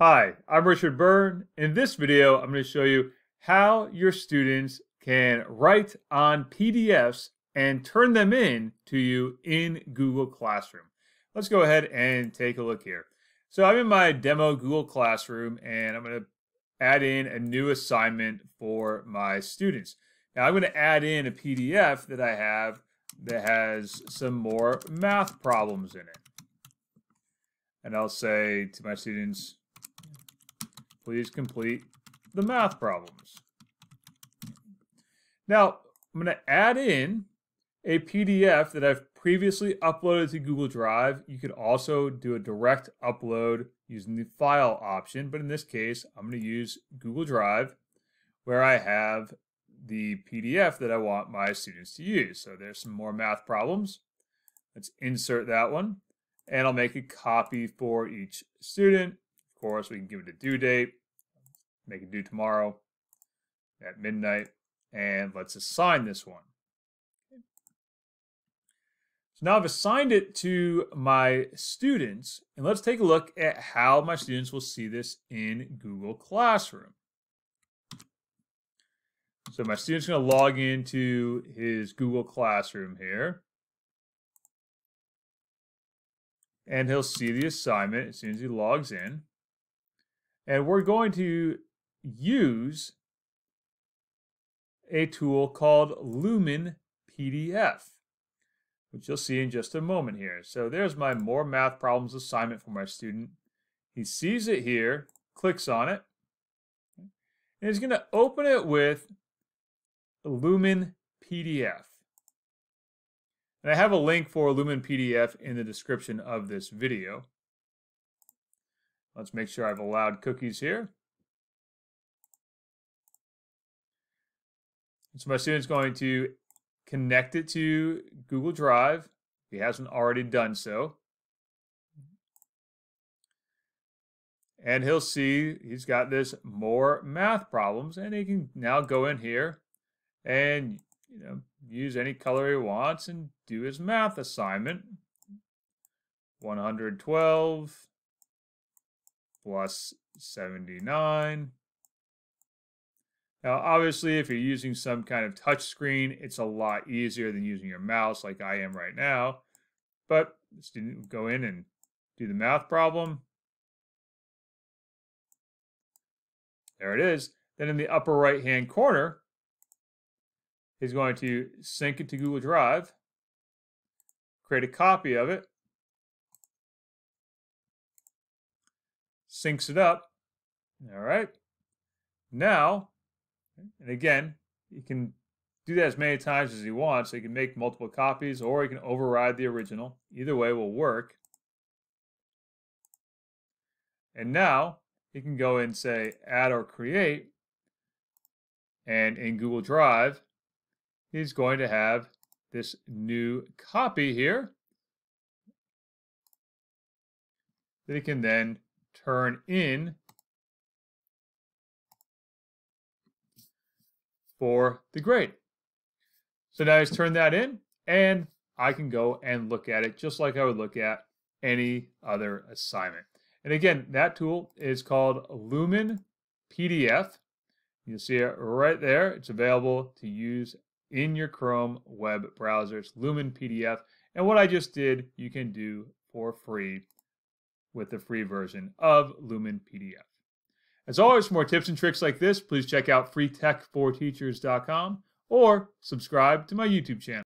Hi, I'm Richard Byrne. In this video, I'm going to show you how your students can write on PDFs and turn them in to you in Google Classroom. Let's go ahead and take a look here. So I'm in my demo Google Classroom and I'm going to add in a new assignment for my students. Now I'm going to add in a PDF that I have that has some more math problems in it. And I'll say to my students, please complete the math problems. Now, I'm going to add in a PDF that I've previously uploaded to Google Drive. You could also do a direct upload using the file option, but in this case, I'm going to use Google Drive where I have the PDF that I want my students to use. So there's some more math problems. Let's insert that one, and I'll make a copy for each student. Of course, we can give it a due date make it due tomorrow at midnight, and let's assign this one. So now I've assigned it to my students, and let's take a look at how my students will see this in Google Classroom. So my student's going to log into his Google Classroom here. And he'll see the assignment as soon as he logs in. And we're going to use a tool called Lumin PDF, which you'll see in just a moment here. So there's my More Math Problems assignment for my student. He sees it here, clicks on it, and he's going to open it with Lumin PDF. And I have a link for Lumin PDF in the description of this video. Let's make sure I've allowed cookies here. So my student's going to connect it to Google Drive. He hasn't already done so. And he'll see he's got this more math problems and he can now go in here and you know use any color he wants and do his math assignment. 112 plus 79 now, obviously, if you're using some kind of touch screen, it's a lot easier than using your mouse like I am right now. But student go in and do the math problem. There it is. Then in the upper right hand corner, he's going to sync it to Google Drive, create a copy of it, syncs it up. All right. Now and again, you can do that as many times as you want, so you can make multiple copies or you can override the original. Either way will work. And now you can go and say add or create. And in Google Drive, he's going to have this new copy here that he can then turn in for the grade. So now I just turn that in and I can go and look at it just like I would look at any other assignment. And again, that tool is called Lumin PDF. You'll see it right there. It's available to use in your Chrome web browser. It's Lumin PDF. And what I just did, you can do for free with the free version of Lumin PDF. As always, for more tips and tricks like this, please check out freetech4teachers.com or subscribe to my YouTube channel.